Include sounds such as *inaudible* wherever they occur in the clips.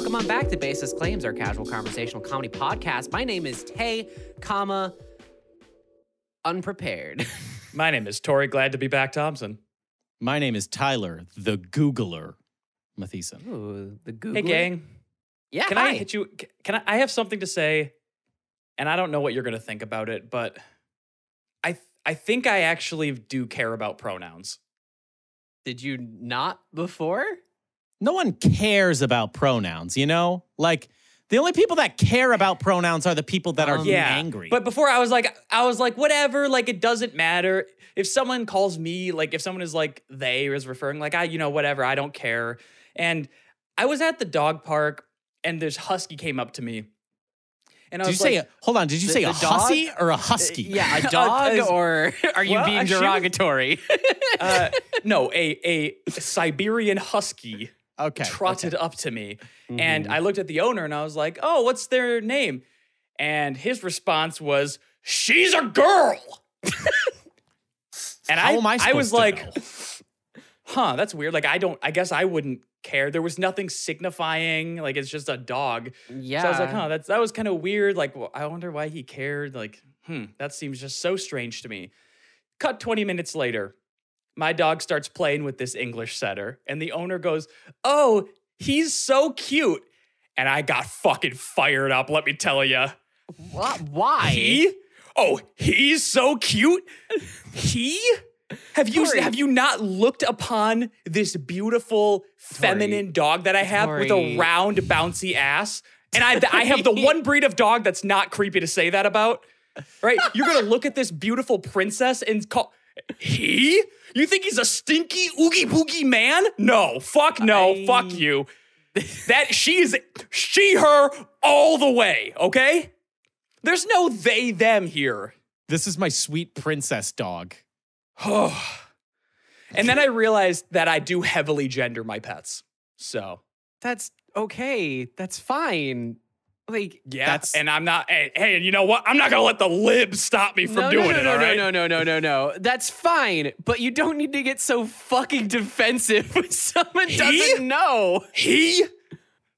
Welcome on back to Baseless Claims, our casual conversational comedy podcast. My name is Tay, comma, unprepared. *laughs* My name is Tory. Glad to be back, Thompson. My name is Tyler, the Googler Matheson. Ooh, the Google. Hey, gang. Yeah, Can I hit you? Can I? I have something to say, and I don't know what you're going to think about it, but I th- I think I actually do care about pronouns. Did you not before? No one cares about pronouns, you know? Like, the only people that care about pronouns are the people that are Um, yeah, angry. But before I was like, I was like, whatever. Like, it doesn't matter if someone calls me, like, if someone is like they or is referring, like, I, you know, whatever. I don't care. And I was at the dog park, and this husky came up to me, and I did you was say, like, a, hold on, did you The- say the a dog? hussy or a husky? Yeah, a *laughs* Uh, dog, as- or *laughs* are you Well, being uh, she was- derogatory? *laughs* uh, no, a a Siberian husky. Okay. trotted okay. up to me. And Mhm. I looked at the owner and I was like, oh, what's their name? And his response was, she's a girl. *laughs* and How I, am I I was like, know? *laughs* huh, that's weird. Like, I don't, I guess I wouldn't care. There was nothing signifying. Like, it's just a dog. yeah. So I was like, huh, that's, that was kind of weird. Like, wh- I wonder why he cared. Like, hmm, that seems just so strange to me. Cut 20 minutes later, my dog starts playing with this English setter, and the owner goes, Oh, he's so cute. And I got fucking fired up, let me tell you. What? Why? He? Oh, he's so cute. He? Have you Tory. have you not looked upon this beautiful feminine dog that I have with a round bouncy ass? And I I have the *laughs* one breed of dog that's not creepy to say that about. Right? You're going to look at this beautiful princess and call he? You think he's a stinky oogie boogie man? No, fuck no, I- fuck you. That she is she her all the way, okay? There's no they them here. This is my sweet princess dog. *sighs* and then I realized that I do heavily gender my pets. So That's okay. That's fine. Like, yeah, That's- and I'm not. Hey, hey, and you know what? I'm not gonna let the libs stop me from no, doing no, no, it. no, all no, right? no, no, no, no, no. That's fine, but you don't need to get so fucking defensive *laughs* when someone He? doesn't know. He,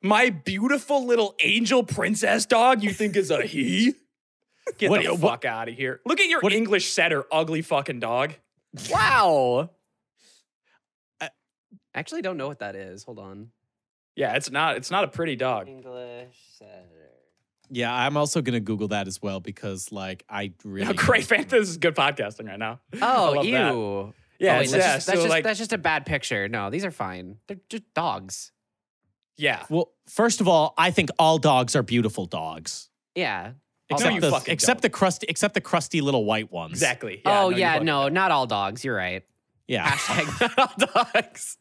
my beautiful little angel princess dog, you think is a he? Get What- the what- fuck out of here! Look at your what- English setter, ugly fucking dog. Wow. I- actually don't know what that is. Hold on. Yeah, it's not. It's not a pretty dog. English setter. Yeah, I'm also going to Google that as well because, like, I really. Great fan. This is good podcasting right now. *laughs* Oh, love ew. that. Oh, Yeah, wait, that's, yeah. just, that's, so just, like, that's just a bad picture. No, these are fine. They're just dogs. yeah. Well, first of all, I think all dogs are beautiful dogs. Yeah. Except you the fucking except don't. the crusty except the crusty little white ones. Exactly. oh, you yeah. No, don't. not all dogs. You're right. Yeah. Hashtag *laughs* not all dogs.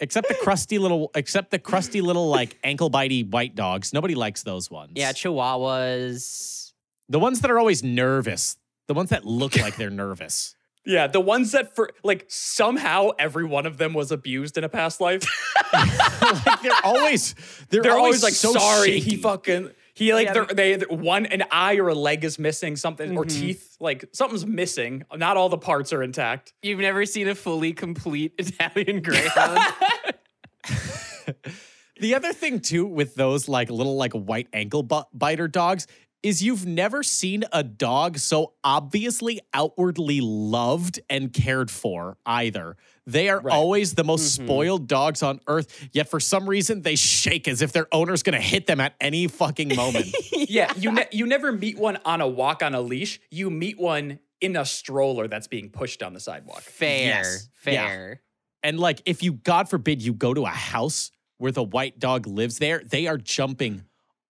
Except the *laughs* crusty little except the crusty little like ankle bitey white dogs. Nobody likes those ones. Yeah, Chihuahuas. The ones that are always nervous. The ones that look like they're nervous. *laughs* Yeah, the ones that for like somehow every one of them was abused in a past life. *laughs* like they're always they're, They're always, like, so sorry, shaky. he fucking he like Yeah, they're, they one an eye or a leg is missing, something or Mhm. teeth like something's missing. Not all the parts are intact. You've never seen a fully complete *laughs* Italian Greyhound? *laughs* *laughs* The other thing too with those like little like white ankle bu- biter dogs is you've never seen a dog so obviously outwardly loved and cared for either. They are Right. always the most Mhm. spoiled dogs on earth, yet for some reason they shake as if their owner's going to hit them at any fucking moment. *laughs* Yeah, you ne- you never meet one on a walk on a leash. You meet one in a stroller that's being pushed down the sidewalk. Fair. Yes. Yeah. Fair. And like, if you, God forbid, you go to a house where the white dog lives there, they are jumping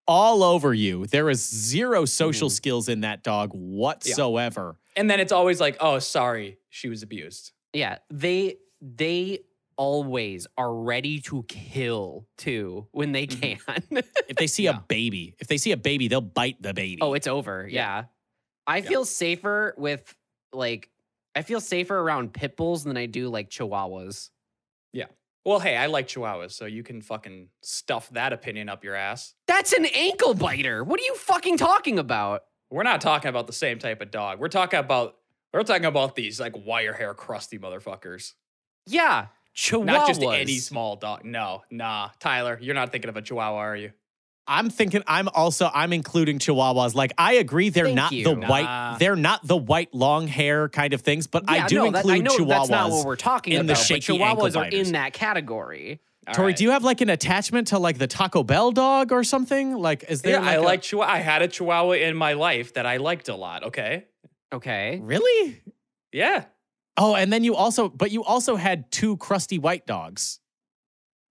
all over you. There is zero social Mhm. skills in that dog whatsoever. And then it's always like, oh, sorry, she was abused. Yeah. They they always are ready to kill too when they can. *laughs* If they see Yeah. a baby, if they see a baby, they'll bite the baby. oh, it's over. Yeah. I Yeah. feel safer with like I feel safer around pit bulls than I do like chihuahuas. Yeah. Well, hey, I like chihuahuas, so you can fucking stuff that opinion up your ass. That's an ankle biter. What are you fucking talking about? We're not talking about the same type of dog. We're talking about we're talking about these like wire hair crusty motherfuckers. Yeah. Chihuahuas. Not just any small dog. No, nah. Tyler, you're not thinking of a chihuahua, are you? I'm thinking I'm also I'm including chihuahuas. Like I agree they're Thank not you. the Nah. white they're not the white long hair kind of things, but I do no, that- include I know chihuahuas. that's not what we're talking in the about. but shaky ankle Chihuahuas are in that category. Tory, do you have like an attachment to like the Taco Bell dog or something? Like is there Yeah, like I a- like chihuahua. I had a chihuahua in my life that I liked a lot. Okay. Okay. Really? Yeah. Oh, and then you also but you also had two crusty white dogs.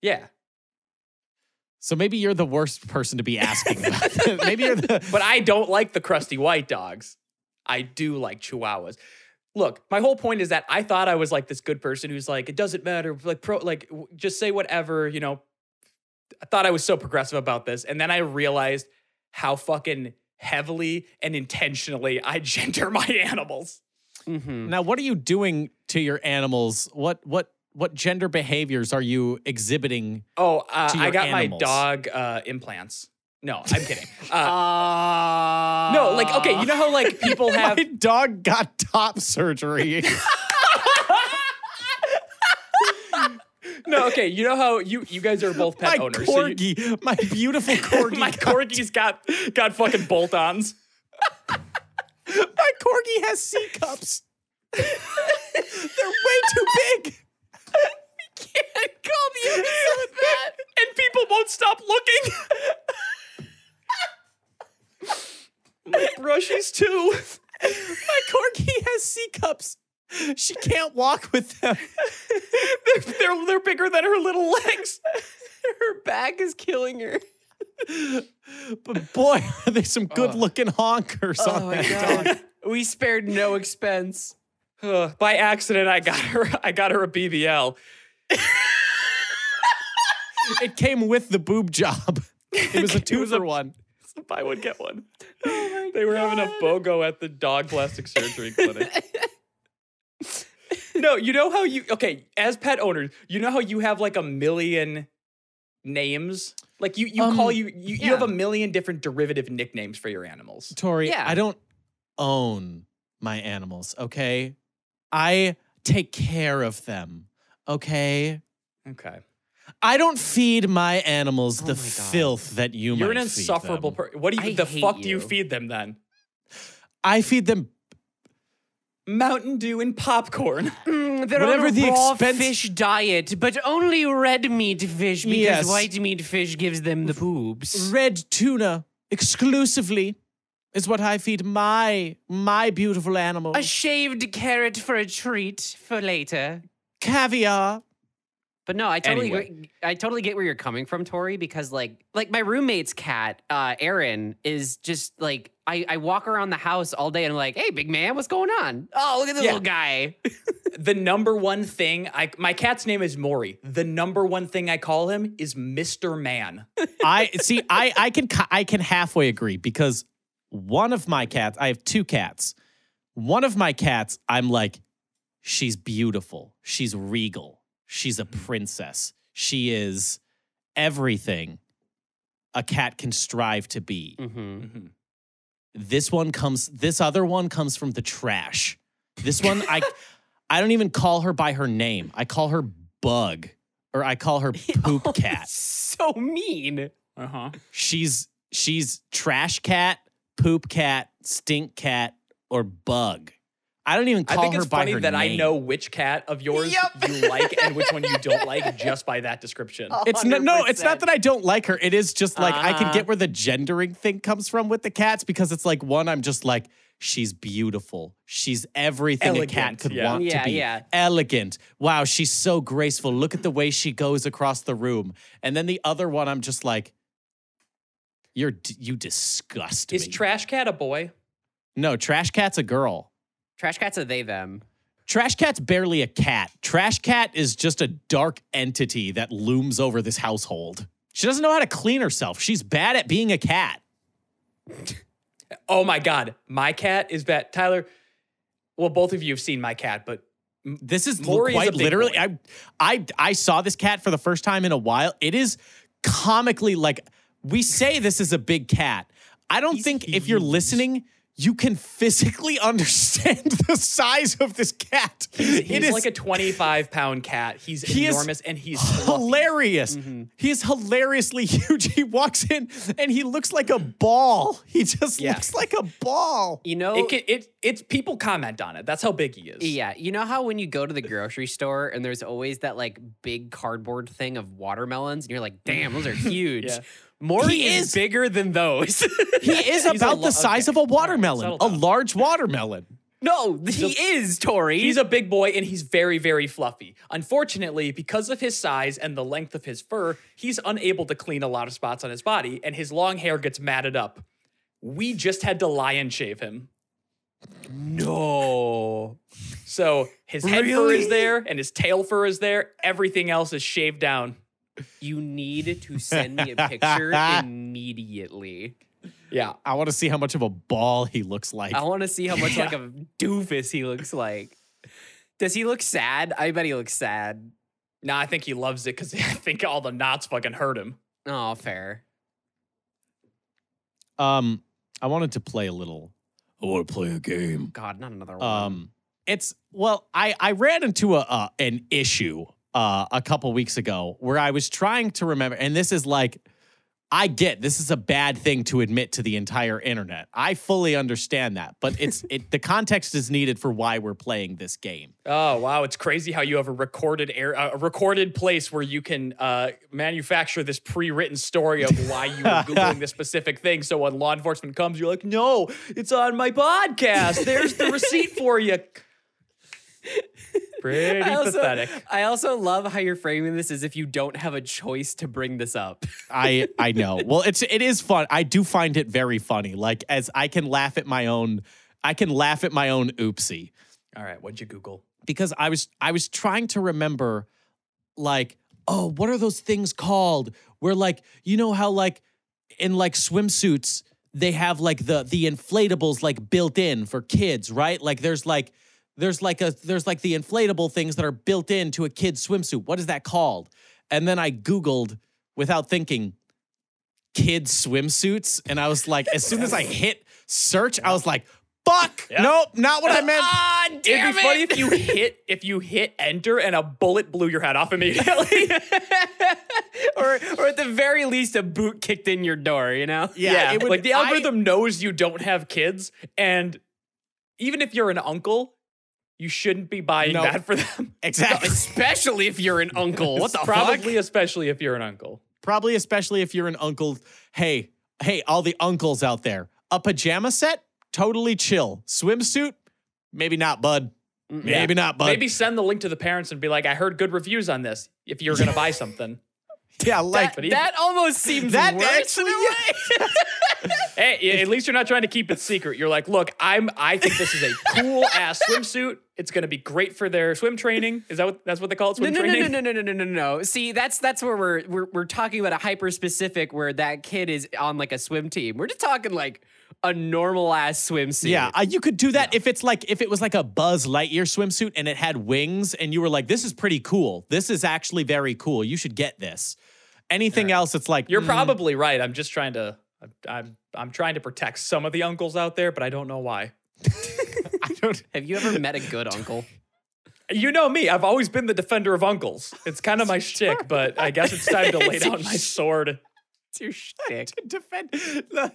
Yeah. So maybe you're the worst person to be asking *laughs* about this. *laughs* Maybe you're the But I don't like the crusty white dogs. I do like chihuahuas. Look, my whole point is that I thought I was like this good person who's like, it doesn't matter, like pro, like w- just say whatever, you know. I thought I was so progressive about this, and then I realized how fucking heavily and intentionally I *laughs* gender my animals. Mm-hmm. Now, what are you doing to your animals? What what what gender behaviors are you exhibiting? Oh, uh, To I got animals. my dog uh, implants. No, I'm kidding. Uh, Uh, no, like okay, you know how like *laughs* people have my dog got top surgery. no, okay, you know how you you guys are both pet my owners. so you- corgi, my beautiful *laughs* corgi. my got- corgi's got got fucking bolt-ons. *laughs* my corgi has C cups. They're way too big. Can't call the episode that, and people won't stop looking. My brushies too. My corgi has C cups. She can't walk with them. They're, they're they're bigger than her little legs. Her back is killing her. But boy, are they some good looking honkers Oh on my that dog. we spared no expense. Uh, by accident, I got her. I got her a BBL. It came with the boob job. It was a two was for a- one. So buy one get one. *laughs* they were having a BOGO at the dog plastic surgery clinic. *laughs* no, you know how you okay, as pet owners, you know how you have like a million names? Like you you Um, call you you, you have a million different derivative nicknames for your animals. Tory, Yeah. I don't own my animals, okay? I take care of them, okay? Okay. I don't feed my animals Oh the my filth that you You're an might feed insufferable person. What do you I the hate fuck do you you. feed them then? I feed them Mountain Dew and popcorn. *laughs* Mm, they're Whatever on a the raw expense- fish diet, but only red meat fish because Yes. white meat fish gives them the poops. red tuna exclusively is what I feed my my beautiful animals. A shaved carrot for a treat for later. Caviar. But no, I totally Anyway. agree- I totally get where you're coming from, Tory, because like like my roommate's cat, uh, Aaron, is just like I, I walk around the house all day and I'm like, hey big man, what's going on? Oh, look at this Yeah. little guy. *laughs* the number one thing I my cat's name is Maury. The number one thing I call him is Mr. Man. *laughs* I see. I I can I can halfway agree because one of my cats. I have two cats. One of my cats. I'm like, she's beautiful. She's regal. She's a princess. She is everything a cat can strive to be. Mm-hmm. This one comes. This other one comes from the trash. This one I *laughs* I don't even call her by her name. I call her Bug or I call her *laughs* Poop Cat. So mean. Uh-huh. she's she's trash cat, poop cat, stink cat, or bug. I don't even I call think her it's by funny her that I know which cat of yours Yep. you like and which one you don't like *laughs* just by that description. It's no, no, it's not that I don't like her. It is just like I can Uh-huh. get where the gendering thing comes from with the cats because it's like one, I'm just like she's beautiful. She's everything a cat could yeah. want Yeah, to be. yeah. Elegant. Wow, she's so graceful. Look at the way she goes across the room. And then the other one, I'm just like, you're d- you disgust Is me. Trash Cat a boy? no, trash cat's a girl. Trash cats are they them. Trash Cat's barely a cat. Trash Cat is just a dark entity that looms over this household. She doesn't know how to clean herself. She's bad at being a cat. *laughs* Oh my god, my cat is that Tyler. Well, both of you have seen my cat, but This is l- Maury is quite big literally. boy. I, I I saw this cat for the first time in a while. It is comically like we say this is a big cat. I don't He's think if you're listening, you can physically *laughs* understand the size of this cat. He's, he's is like a 25 pound cat. He's He is enormous and he's fluffy. hilarious. Mm-hmm. He is hilariously *laughs* huge. He walks in and he looks like a ball. He just Yeah. looks like a ball. You know, It, can, it it's people comment on it. That's how big he is. Yeah, you know how when you go to the grocery store and there's always that like big cardboard thing of watermelons, and you're like, "Damn, those are *laughs* huge." Yeah. Maury He is, is- bigger than those. *laughs* He is a about lo- the size okay. of a watermelon, a large watermelon. no, he is Tory. He's a big boy and he's very, very fluffy. Unfortunately, because of his size and the length of his fur, he's unable to clean a lot of spots on his body and his long hair gets matted up. We just had to lion shave him. no. So his head fur is there and his tail fur is there. Everything else is shaved down. You need to send me a picture *laughs* immediately. Yeah. I want to see how much of a ball he looks like. I want to see how much like a doofus he looks like. Does he look sad? I bet he looks sad. Nah, I think he loves it because *laughs* I think all the knots fucking hurt him. Oh, fair. Um, I wanted to play a little. I want to play a game. God, not another one. Um, it's well, I I ran into a uh, an issue uh a couple weeks ago where I was trying to remember, and this is like, I get this is a bad thing to admit to the entire internet. I fully understand that, but it's *laughs* it the context is needed for why we're playing this game. Oh wow, it's crazy how you have a recorded air, uh, a recorded place where you can uh, manufacture this pre-written story of why you were *laughs* googling this specific thing. So when law enforcement comes, you're like, "No, it's on my podcast. There's the receipt for you." *laughs* Pretty I also, pathetic. I also love how you're framing this as if you don't have a choice to bring this up. *laughs* I I know. Well, it's it is fun. I do find it very funny. Like as I can laugh at my own, I can laugh at my own oopsie. All right, what'd you Google? because I was I was trying to remember like oh what are those things called where like you know how like in like swimsuits they have like the the inflatables like built in for kids right like there's like there's like a there's like the inflatable things that are built into a kid's swimsuit what is that called and then I googled without thinking kids swimsuits and I was like as soon as I hit search I was like fuck Yeah. nope not what I *laughs* meant ah, It'd be funny if you hit if you hit enter and a bullet blew your head off immediately. *laughs* *laughs* or, or at the very least, a boot kicked in your door. You know? Yeah, it would- like the I- algorithm knows you don't have kids, and even if you're an uncle, you shouldn't be buying No. that for them. *laughs* Exactly. *laughs* Especially if you're an uncle. What the Probably, fuck? especially if you're an uncle. Probably, especially if you're an uncle. Hey, hey, all the uncles out there. A pajama set, totally chill. Swimsuit, maybe not, bud. Maybe not, bud. Maybe send the link to the parents and be like, "I heard good reviews on this. If you're gonna buy something, yeah, like That, but even- that almost seems that worse actually. in a way. hey, at least you're not trying to keep it secret. You're like, look, I'm. I think this is a cool ass swimsuit. It's gonna be great for their swim training. Is that what that's what they call it? Swim no, no, training. no, no, no, no, no, no, no. See, that's that's where we're we're we're talking about a hyper specific where that kid is on like a swim team. We're just talking like a normal ass swimsuit. Yeah, uh, you could do that if it's like if it was like a Buzz Lightyear swimsuit and it had wings and you were like, "This is pretty cool. This is actually very cool. You should get this." Anything else, it's like You're mm, probably right. I'm just trying to. I'm, I'm I'm trying to protect some of the uncles out there, but I don't know why. *laughs* I don't. Have you ever met a good uncle? *laughs* You know me. I've always been the defender of uncles. It's kind of my shtick, but I guess it's time to lay *laughs* down my sword. It's your shtick. to defend.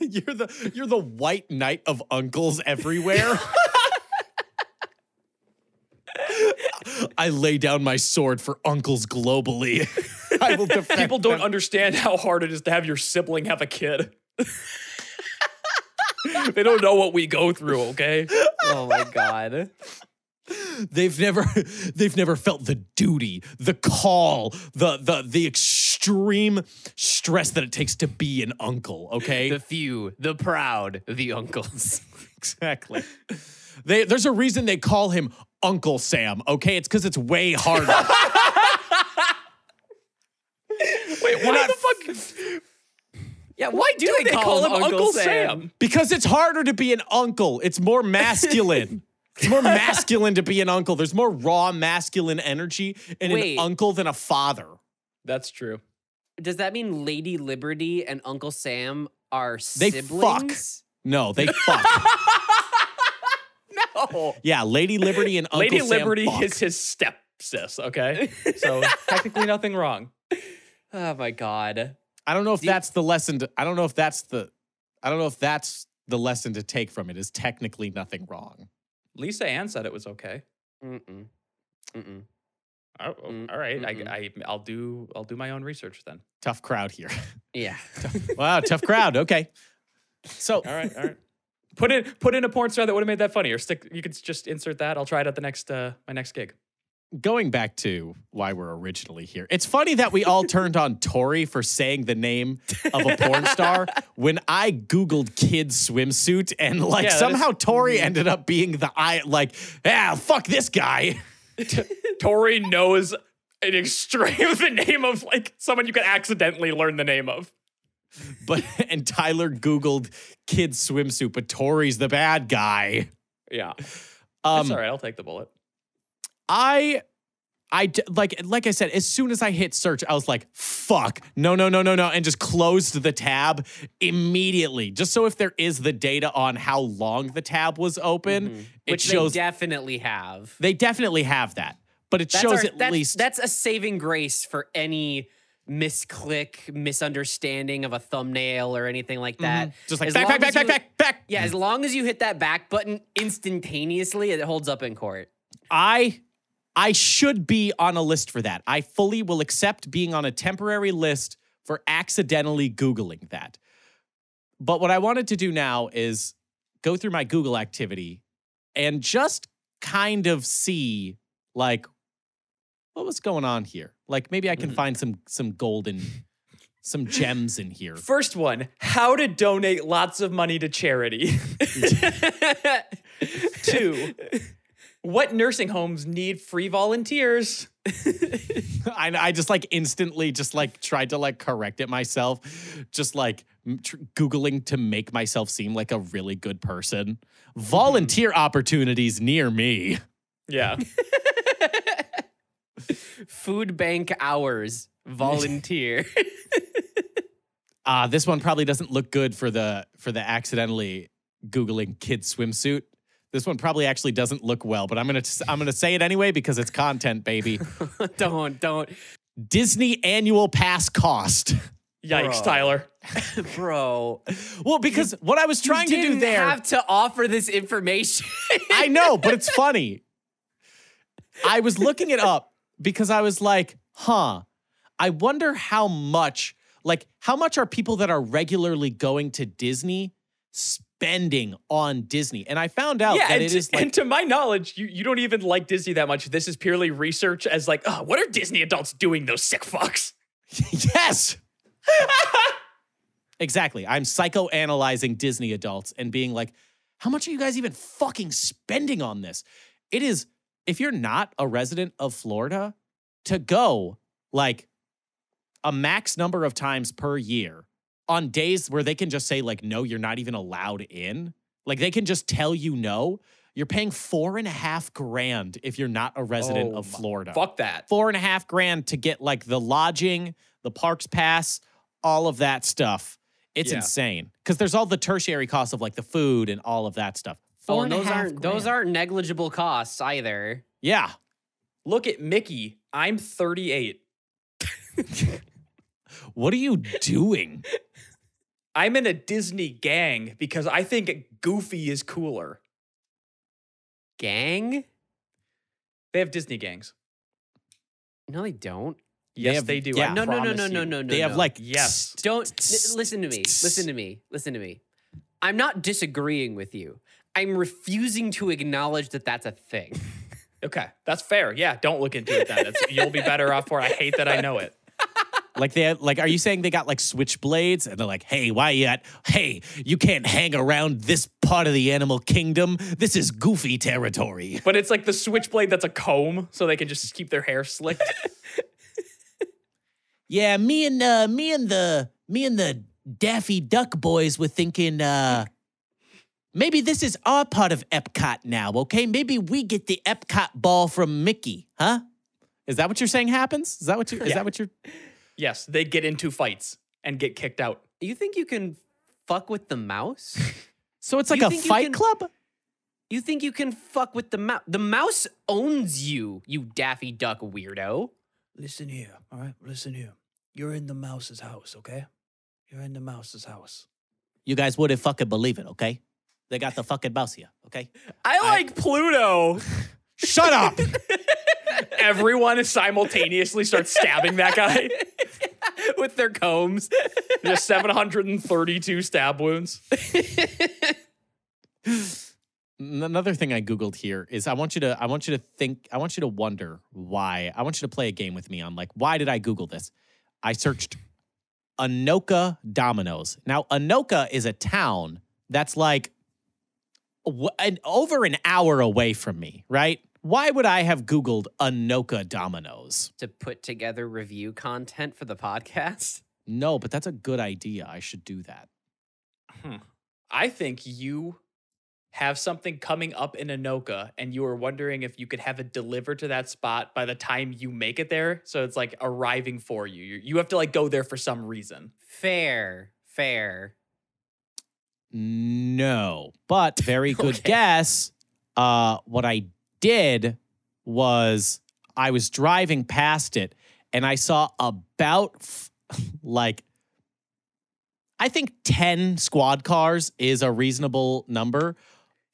You're the you're the white knight of uncles everywhere. I lay down my sword for uncles globally. *laughs* I will defend. People don't them. understand how hard it is to have your sibling have a kid. *laughs* they don't know what we go through, okay? Oh my god. They've never *laughs* they've never felt the duty, the call, the the the extreme stress that it takes to be an uncle. Okay, The few, the proud, the uncles. *laughs* exactly. They, there's a reason they call him Uncle Sam. Okay, it's because it's way harder. *laughs* Wait, why the fuck? Yeah, why do, they call him Uncle Sam? Because it's harder to be an uncle. It's more masculine. It's more *laughs* masculine to be an uncle. There's more raw masculine energy in Wait. an uncle than a father. That's true. Does that mean Lady Liberty and Uncle Sam are They siblings? No, they *laughs* fuck. no. Yeah, Lady Liberty and Uncle Lady Sam Liberty fuck. is his stepsis, okay? *laughs* So technically nothing wrong. Oh my god. I don't know if Do you- that's the lesson. To, I don't know if that's the. I don't know if that's the lesson to take from it. Is technically nothing wrong. Lisa Ann said it was okay. Mm-mm. Mm-mm. Oh, oh, Mm, all right. I, I, I'll do, I'll do my own research then. Tough crowd here. Yeah. *laughs* wow, tough crowd. Okay. So All right, all right. Put in, put in a porn star that would have made that funny, or stick. You could just insert that. I'll try it at the next, uh, my next gig. Going back to why we're originally here, it's funny that we all turned on Tory for saying the name of a porn star *laughs* when I Googled kid swimsuit and like Yeah, somehow is- Tory ended up being the I like, ah, fuck this guy. *laughs* Tory knows an extreme *laughs* the name of like someone you could accidentally learn the name of. But and Tyler Googled kid swimsuit, but Tory's the bad guy. Yeah, Um, that's all right. I'll take the bullet. I I like like I said, as soon as I hit search, I was like, "Fuck, no, no, no, no, no," and just closed the tab immediately, just so if there is the data on how long the tab was open, Mhm. it Which shows they definitely have. they definitely have that, but it That's shows our- at that's, least that's a saving grace for any misclick, misunderstanding of a thumbnail or anything like that. Mhm. just like As back, back, back, you- back, back, back. Yeah, as long as you hit that back button instantaneously, it holds up in court. I I should be on a list for that. I fully will accept being on a temporary list for accidentally Googling that. But what I wanted to do now is go through my Google activity and just kind of see like what was going on here. Like maybe I can Mhm. find some some golden some gems in here. First one: How to donate lots of money to charity. *laughs* *laughs* Two: *laughs* What nursing homes need free volunteers? *laughs* I, I just like instantly just like tried to like correct it myself, just like tr- Googling to make myself seem like a really good person. Volunteer opportunities near me. Yeah. *laughs* Food bank hours, volunteer. *laughs* Uh, this one probably doesn't look good for the for the accidentally Googling kid swimsuit. This one probably actually doesn't look well, but I'm gonna I'm gonna say it anyway because it's content, baby. *laughs* don't, don't. Disney annual pass cost. Yikes, Bro. Tyler. *laughs* *laughs* Bro. Well, because what I was trying to do didn't there. have to offer this information. I know, but it's funny. I was looking it up because I was like, huh, I wonder how much, like, how much are people that are regularly going to Disney spending on Disney? And I found out yeah, that and, it is like, and to my knowledge, you, you don't even like Disney that much. This is purely research as like, oh, what are Disney adults doing, those sick fucks? *laughs* yes. exactly. I'm psychoanalyzing Disney adults and being like, how much are you guys even fucking spending on this? It is, if you're not a resident of Florida, to go like a max number of times per year on days where they can just say, like, no, you're not even allowed in. Like, they can just tell you no. You're paying four and a half grand if you're not a resident Oh of Florida Fuck that. four and a half grand to get like the lodging, the parks pass, all of that stuff. It's Yeah. insane because there's all the tertiary costs of like the food and all of that stuff. Oh, Four and and a those half aren't those aren't negligible costs either. Yeah. Look at Mickey. I'm 38. *laughs* What are you doing? *laughs* I'm in a Disney gang because I think Goofy is cooler. Gang? They have Disney gangs. No, they don't. Yes, have- they do. yeah. I No, no, no, no, no, no, no. they have like Yes. *laughs* Don't n- listen to me. Listen to me. Listen to me. I'm not disagreeing with you. I'm refusing to acknowledge that that's a thing. *laughs* Okay, that's fair. Yeah, don't look into it then. It's, you'll be better off for. it. I hate that I know it. Like they like are you saying they got like switchblades and they're like, hey, why you at hey, you can't hang around this part of the animal kingdom. This is goofy territory. But it's like the switchblade that's a comb, so they can just keep their hair slicked. *laughs* Yeah, me and uh me and the me and the Daffy Duck boys were thinking uh maybe this is our part of Epcot now, okay? Maybe we get the Epcot ball from Mickey, huh? Is that what you're saying happens? Is that what you is Yeah. that what you're yes, they get into fights and get kicked out. You think you can fuck with the mouse? *laughs* So it's like You a think you fight can- club? You think you can fuck with the mouse? The mouse owns you, you Daffy Duck weirdo. Listen here, all right? Listen here. You're in the mouse's house, okay? You're in the mouse's house. You guys wouldn't fucking believe it, okay? They got the fucking mouse here, okay? I like Pluto. *laughs* Shut up! *laughs* Everyone simultaneously starts stabbing that guy. With their combs. *laughs* Just 732 stab wounds. Another thing I googled here is I want you to I want you to think I want you to wonder why. I want you to play a game with me on like why did I Google this? I searched Anoka Domino's. Now Anoka is a town that's like an, over an hour away from me, right? Why would I have Googled Anoka Domino's? to put together review content for the podcast. No, but that's a good idea. I should do that. I think you have something coming up in Anoka and you are wondering if you could have it delivered to that spot by the time you make it there. So it's like arriving for you. You, you have to like go there for some reason. Fair, fair. No, but very *laughs* good Okay. guess. Uh, what I did was I was driving past it and I saw about *laughs* like I think 10 squad cars is a reasonable number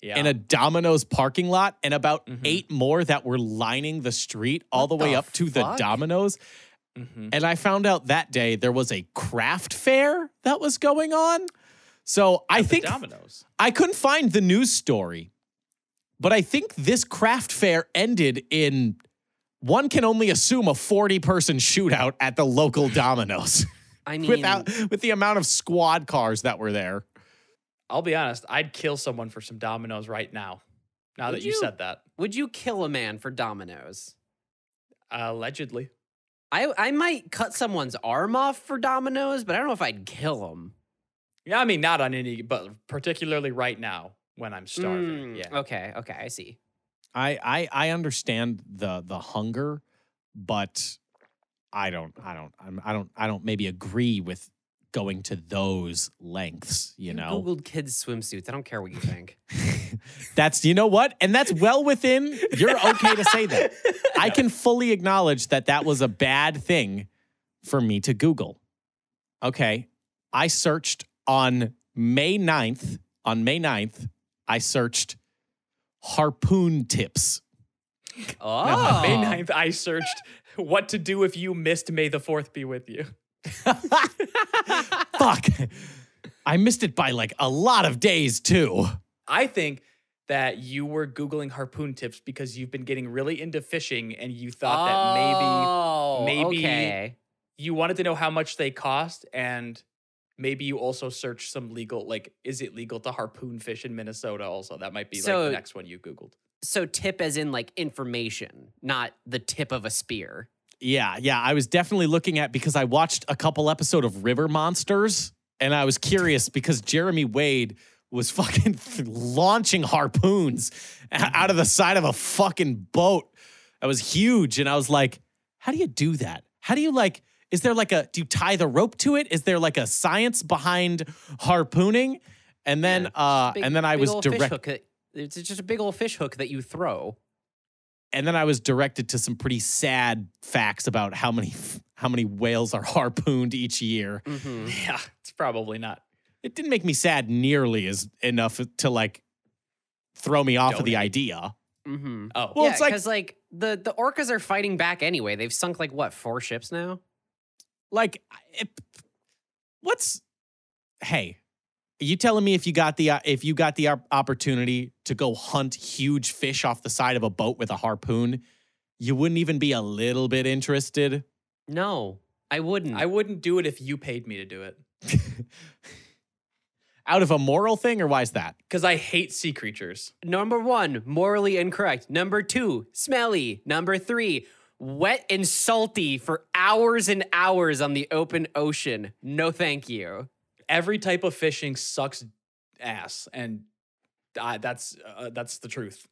Yeah. in a Domino's parking lot and about Mhm. eight more that were lining the street all What the way the up to the fuck? Domino's. Mhm. And I found out that day there was a craft fair that was going on. So I At the think Domino's. I couldn't find the news story, but I think this craft fair ended in one can only assume a 40 person shootout at the local Domino's *laughs* I mean, without with the amount of squad cars that were there. I'll be honest, I'd kill someone for some Domino's right now. Now Would that you, you? said that. would you kill a man for Domino's? allegedly. I I might cut someone's arm off for Domino's, but I don't know if I'd kill him. Yeah, I mean, not on any, but particularly right now when I'm starving. Mm, yeah. Okay. Okay. I see. I I I understand the the hunger, but I don't I don't I'm, I don't I don't maybe agree with going to those lengths, you know. Googled kids swimsuits. I don't care what you think. *laughs* that's you know what? And that's well within you're okay to say that. *laughs* I can fully acknowledge that that was a bad thing for me to Google. Okay. I searched on May 9th, on May 9th, I searched harpoon tips. Oh, On May 9th, I searched what to do if you missed May the 4th be with you. *laughs* Fuck. I missed it by like a lot of days too. I think that you were Googling harpoon tips because you've been getting really into fishing and you thought oh, that maybe okay. you wanted to know how much they cost and maybe you also searched some legal, like, is it legal to harpoon fish in Minnesota also? That might be like the next one you Googled. So tip as in like information, not the tip of a spear. Yeah, yeah. I was definitely looking at because I watched a couple episode of River Monsters and I was curious because Jeremy Wade was *laughs* fucking launching harpoons out of the side of a fucking boat that was huge. And I was like, how do you do that? How do you like, is there like a, do you tie the rope to it? Is there like a science behind harpooning? And then, Yeah, uh, Big- and then I was old fish direct, hook that- It's just a big old fish hook that you throw. and then I was directed to some pretty sad facts about how many, how many whales are harpooned each year. Mhm. *sighs* Yeah, it's probably not. it didn't make me sad nearly as enough to like throw me off of the idea. Mm-hmm. Oh, Well, yeah, it's like- because like the the orcas are fighting back anyway. They've sunk like what four ships now. Like, it, what's hey? Are you telling me if you got the uh, if you got the opportunity to go hunt huge fish off the side of a boat with a harpoon, you wouldn't even be a little bit interested? No, I wouldn't. I wouldn't do it if you paid me to do it *laughs* Out of a moral thing, or why is that? because I hate sea creatures. Number one, morally incorrect. Number two, smelly. Number three, wet and salty for hours and hours on the open ocean. No, thank you. Every type of fishing sucks ass, and uh, that's uh, that's the truth.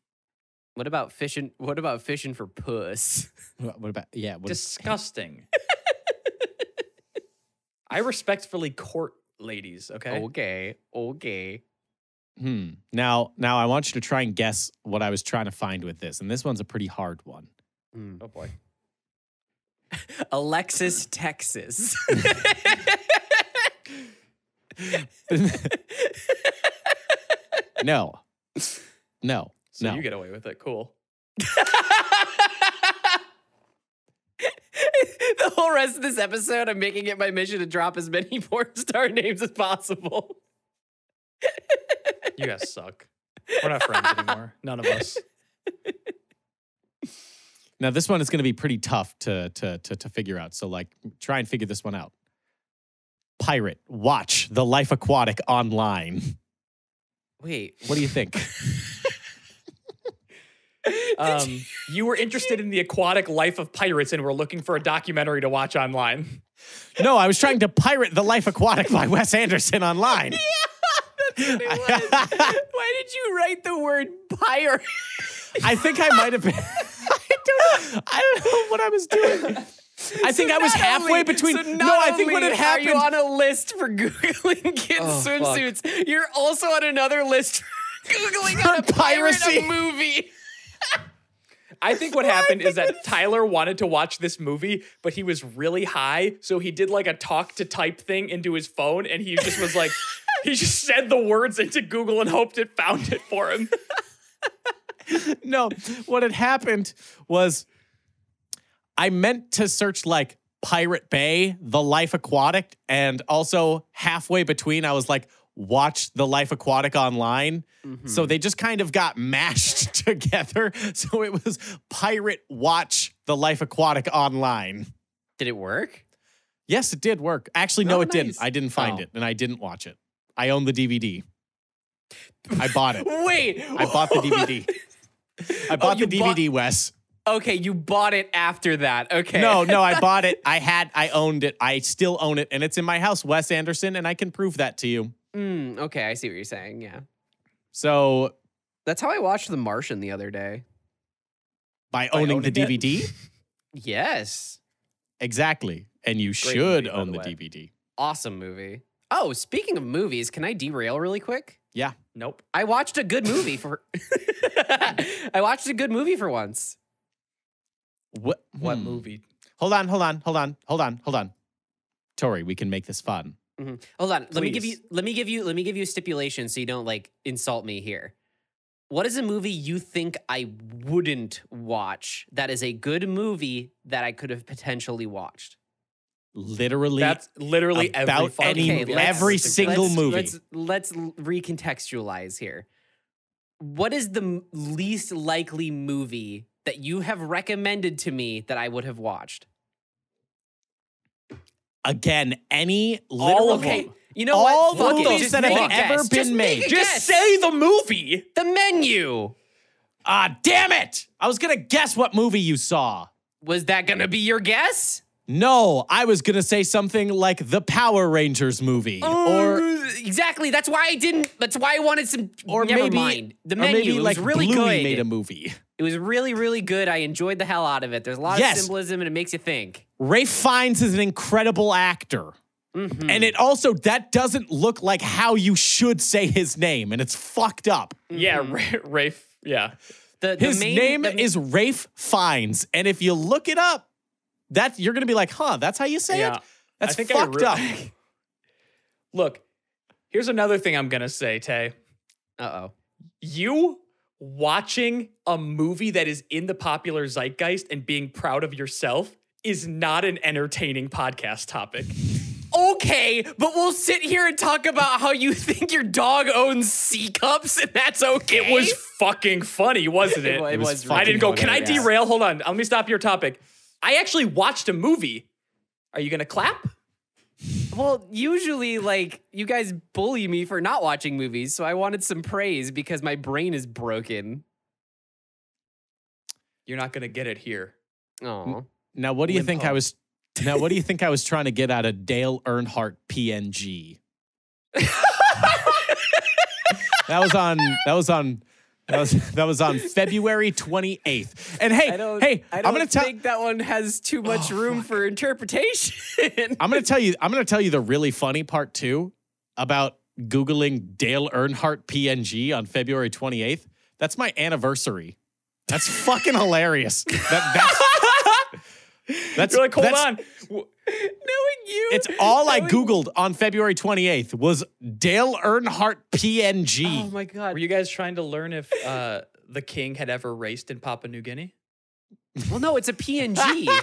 What about fishing? What about fishing for puss? *laughs* What what about yeah? What, Disgusting. *laughs* I respectfully court ladies. Okay. Okay, okay. Hmm. Now, now I want you to try and guess what I was trying to find with this, and this one's a pretty hard one. Mm. Oh boy. *laughs* Alexis, Texas. *laughs* *laughs* no, no, So no. you get away with it. Cool. the whole rest of this episode, I'm making it my mission to drop as many porn star names as possible. You guys suck. We're not friends anymore. None of us. Now this one is going to be pretty tough to, to to to figure out. So like, try and figure this one out. Pirate, watch the Life Aquatic online. Wait, What do you think? *laughs* Um, you were interested in the aquatic life of pirates and were looking for a documentary to watch online. no, I was trying to pirate the Life Aquatic by Wes Anderson online. *laughs* *laughs* Why did you write the word pirate? I think I might have been. I don't. *laughs* I don't know what I was doing. I think I was halfway only- between. so no, I think when only it Are you happened. on a list for googling *laughs* kids Oh, fuck. swimsuits? You're also on another list for *laughs* googling For pirate piracy. a movie. I think what oh happened is that Tyler wanted to watch this movie, but he was really high. So he did like a talk to type thing into his phone and he just was like, he just said the words into Google and hoped it found it for him. *laughs* no, what had happened was I meant to search like Pirate Bay, The Life Aquatic, and also halfway between, I was like, watch The Life Aquatic online. So mm-hmm. they just kind of got *laughs* mashed together. So it was Pirate Watch The Life Aquatic online. Did it work? Yes, it did work. Actually, no, Oh, it didn't. I didn't find Oh. it and I didn't watch it. I own the DVD. I bought it. *laughs* Wait, I bought the DVD. I bought the you bought- DVD, Wes. Okay, you bought it after that. Okay. No, no, I *laughs* bought it. I had, I owned it. I still own it, and it's in my house, Wes Anderson, and I can prove that to you. Mm, okay, I see what you're saying. Yeah. So That's how I watched The Martian the other day. by By owning the it? DVD, *laughs* Yes. exactly, and you Great should movie, own the the. DVD. Awesome movie. Oh, speaking of movies, can I derail really quick? Yeah, Nope. I watched a good movie for *laughs* I watched a good movie for once. what? What hmm. movie? Hold on, hold on, hold on, hold on, hold on. Tory, we can make this fun. Mhm. Hold on. Let me give you let me give you let me give you a stipulation so you don't like insult me here. What is a movie you think I wouldn't watch that is a good movie that I could have potentially watched? Literally, That's literally about fucking any- movie. let's- every single let's- movie. Let's let's recontextualize here. What is the least likely movie that you have recommended to me that I would have watched? again, any All literal of Okay, them. you know All what? the Fuck it, movies that have a guess. ever Just been made. Just say the movie. the menu. Ah, damn it! I was gonna guess what movie you saw. Was that gonna be your guess? No, I was gonna say something like the Power Rangers movie, or Uh, exactly. That's why I didn't. That's why I wanted some. or never maybe mind. The or menu maybe it like was really Bluey good. made a movie. it was really, really good. I enjoyed the hell out of it. There's a lot Yes. of symbolism and it makes you think. Ralph Fiennes is an incredible actor. Mhm. And it also that doesn't look like how you should say his name, and it's fucked up. Yeah, Ra- Rafe. Yeah. the, the His main- name the- is Ralph Fiennes, and if you look it up, that you're gonna be like, huh, that's how you say Yeah. it? That's I think fucked I up. *laughs* Look, here's another thing I'm gonna say, Tay. Uh oh. You watching a movie that is in the popular zeitgeist and being proud of yourself is not an entertaining podcast topic. Okay, but we'll sit here and talk about how you *laughs* think your dog owns C cups, and that's okay. It was fucking funny, wasn't *laughs* it? It wa- it was was I didn't go, funny, can I yeah. derail? Hold on. Let me stop your topic. I actually watched a movie. Are you gonna clap? Well, usually, like, you guys bully me for not watching movies, so I wanted some praise because my brain is broken. You're not gonna get it here. Oh. Now, what do you Limp think I was? Now, what do you think I was trying to get out of Dale Earnhardt PNG? *laughs* that was on. That was on. That was *laughs* that was on February 28th. And hey, I don't. hey, I I'm gonna tell. think that one has too much Oh, room fuck. for interpretation. I'm gonna *laughs* tell you. I'm gonna tell you the really funny part too about Googling Dale Earnhardt PNG on February 28th. That's my anniversary. That's fucking hilarious. That, that's, *laughs* *laughs* that's You're like, hold that's- on. Knowing you, It's all I Googled on February 28th was Dale Earnhardt PNG. Oh my god! Were you guys trying to learn if uh, the king had ever raced in Papua New Guinea? well, no, it's a PNG. *laughs*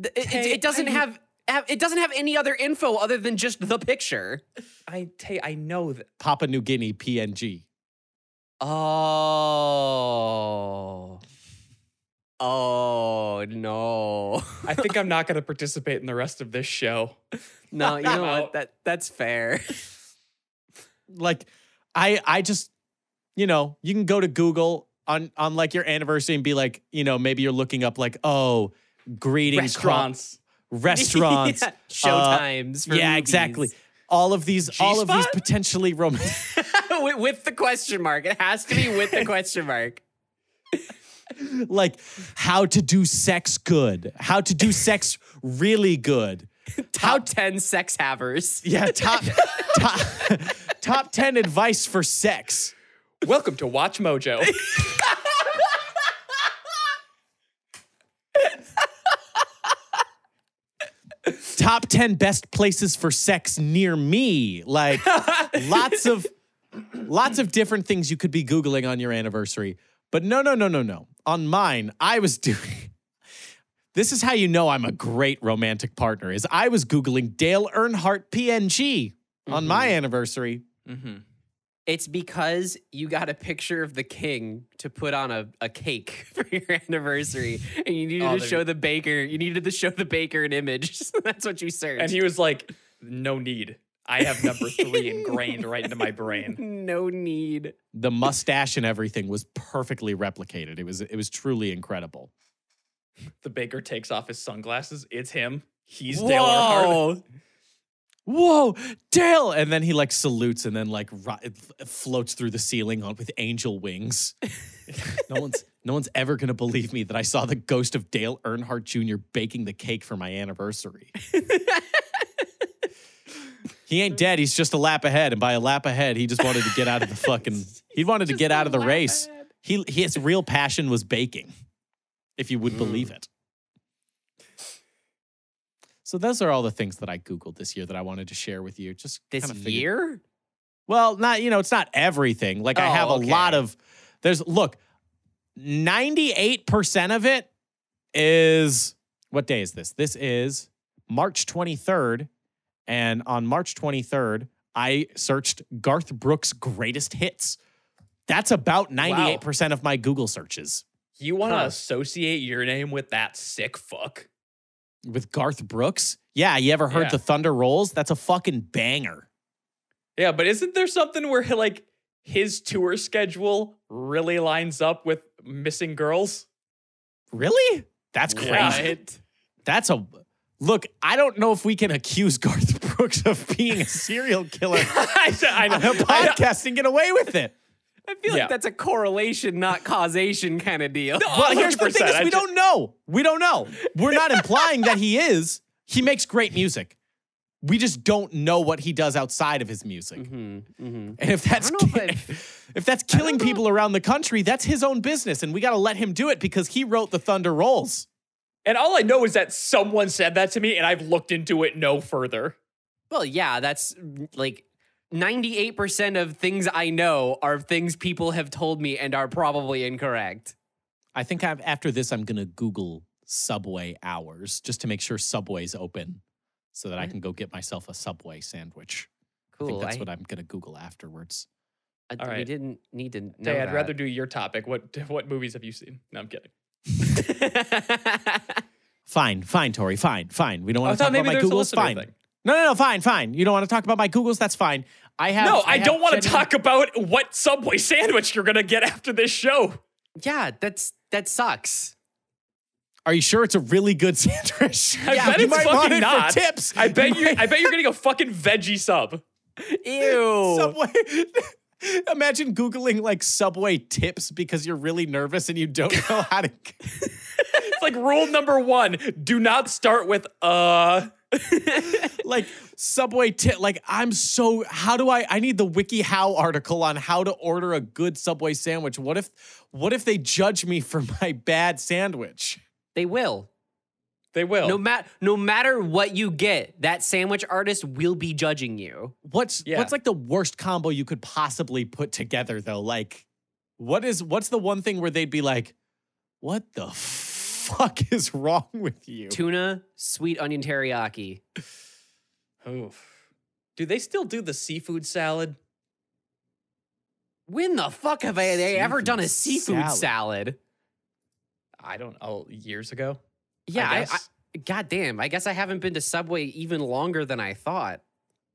It, it- it doesn't I- have, have it doesn't have any other info other than just the picture. I tell I know that. Papua New Guinea PNG. Oh. Oh no. I think I'm not *laughs* going to participate in the rest of this show. No, you know what? *laughs* That that's fair. Like I I just you know, you can go to Google on on like your anniversary and be like, you know, maybe you're looking up like, oh, greeting Restaurants. *laughs* restaurants. yeah, showtimes. for yeah, movies. exactly. All of these all of these potentially romantic with, with the question mark. It has to be with the question mark. *laughs* like how to do sex good, how to do sex really good. *laughs* Top ten sex havers. *laughs* Yeah, top top top 10 advice for sex. Welcome to Watch Mojo. Top 10 best places for sex near me. Like lots of lots of different things you could be googling on your anniversary. But no, no, no, no, no. On mine, I was *laughs* doing This is how you know I'm a great romantic partner. Is I was googling Dale Earnhardt PNG on my anniversary. mm-hmm. It's because you got a picture of the king to put on a, a cake *laughs* for your anniversary, and you needed Oh, to show the baker. You needed to show the baker an image. So *laughs* that's what you searched. And he was like, no need. I have number three ingrained right into my brain. *laughs* no need. The mustache and everything was perfectly replicated. It was it was truly incredible. The baker takes off his sunglasses. It's him. He's Dale Earnhardt. Whoa. whoa, Dale. And then he like salutes and then like ri- floats through the ceiling on with angel wings. *laughs* no one's no one's ever gonna believe me that I saw the ghost of Dale Earnhardt Jr. baking the cake for my anniversary. *laughs* he ain't dead. He's just a lap ahead, and by a lap ahead, he just wanted to get out of the *laughs* fucking. He wanted to get out of the race. ahead. He his real passion was baking, if you would Mm. believe it. So those are all the things that I googled this year that I wanted to share with you. Just This kinda figured- year? well, not you know, it's not everything. Like I Oh, have a lot of. There's look, ninety eight percent of it is what day is this? This is March twenty third, and on March twenty third, I searched Garth Brooks' greatest hits. That's about ninety eight percent of my Google searches You want to Huh. associate your name with that sick fuck? with Garth Brooks. Yeah, you ever heard Yeah. the Thunder Rolls? That's a fucking banger. Yeah, but isn't there something where like his tour schedule really lines up with missing girls? Really? That's crazy. Yeah. That's a look. I don't know if we can accuse Garth *laughs* Brooks of being a serial killer *laughs* I, I on a I podcast and get away with it. I feel Yeah. like that's a correlation, not causation kind of deal. Well, here's the thing: 100%, is we ju- don't know. We don't know. We're not implying that he is. He makes great music. We just don't know what he does outside of his music. hmm hmm And if that's don't if *laughs* if that's killing people around the country, that's his own business, and we got to let him do it because he wrote the Thunder Rolls. And all I know is that someone said that to me, and I've looked into it no further. Well, yeah, that's like 98% of things I know are things people have told me and are probably incorrect. I think I've, after this, I'm gonna Google Subway hours just to make sure Subway's open, so that I mm-hmm. can go get myself a Subway sandwich. I think Cool. that's I- what I'm gonna Google afterwards. I- All We didn't need to know Tay, I'd rather do your topic. What *laughs* what movies have you seen? No, I'm kidding. Fine, fine, Tory, fine, fine. We don't want to talk about my Googles. listener Fine. thing. No, no, no, fine, fine. You don't want to talk about my Googles? That's fine. I have. no, I, have don't want to talk about what Subway sandwich you're gonna get after this show. yeah, that's that sucks. Are you sure it's a really good *laughs* sandwich? I bet you it's fucking it not. tips. I bet You you. I bet you're getting a fucking veggie sub. Ew. *laughs* Subway. *laughs* Imagine Googling like Subway tips because you're really nervous and you don't *laughs* know how to. It's like rule number one: do not start with uh. *laughs* like Subway tip. Like I'm so. How do I? I need the wiki how article on how to order a good Subway sandwich. What if? What if they judge me for my bad sandwich? They will. They will. No mat no matter what you get, that sandwich artist will be judging you. What's Yeah. what's like the worst combo you could possibly put together though? Like, what is what's the one thing where they'd be like, what the fuck is wrong with you? Tuna, sweet onion teriyaki. Oof. Do they still do the seafood salad? When the fuck have I, they ever done a seafood salad. salad? I don't. Oh, years ago. Yeah, I I, guess. I, God damn. I guess I haven't been to Subway even longer than I thought.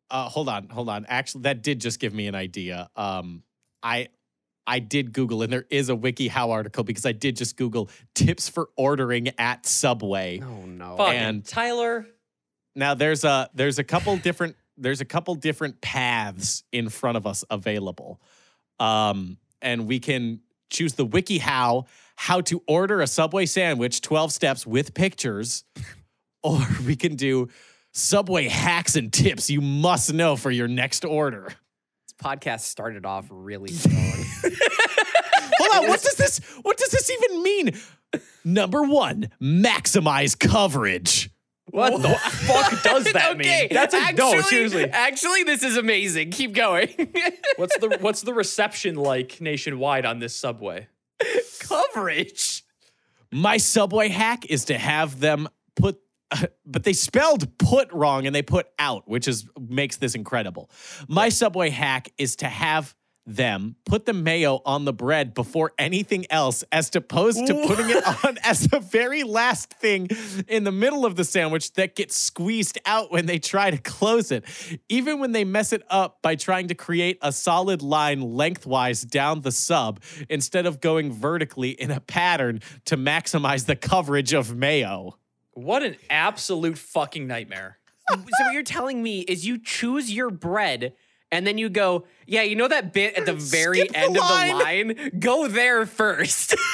Uh, hold on, hold on. Actually, that did just give me an idea. Um, I I did Google, and there is a WikiHow article because I did just Google tips for ordering at Subway. Oh no. Fucking and- Tyler. Now there's a there's a couple different there's a couple different paths in front of us available. Um, and we can choose the WikiHow how to order a Subway sandwich 12 steps with pictures *laughs* or we can do Subway hacks and tips you must know for your next order. This podcast started off really *laughs* strong. Hold on, what does this what does this even mean? Number 1, maximize coverage. What the fuck does that *laughs* okay, mean? That's a actually, no. Seriously. Actually, this is amazing. Keep going. What's the what's the reception like nationwide on this subway? *laughs* Coverage. My subway hack is to have them put *laughs* but they spelled put wrong and they put out, which is makes this incredible. My subway hack is to have them put the mayo on the bread before anything else as opposed to putting it *laughs* on as the very last thing in the middle of the sandwich that gets squeezed out when they try to close it. Even when they mess it up by trying to create a solid line lengthwise down the sub instead of going vertically in a pattern to maximize the coverage of mayo. What an absolute fucking nightmare. so what you're telling me is you choose your bread and then you go, yeah, you know that bit at the *laughs* very Skip the end of the line? Go there first. *laughs*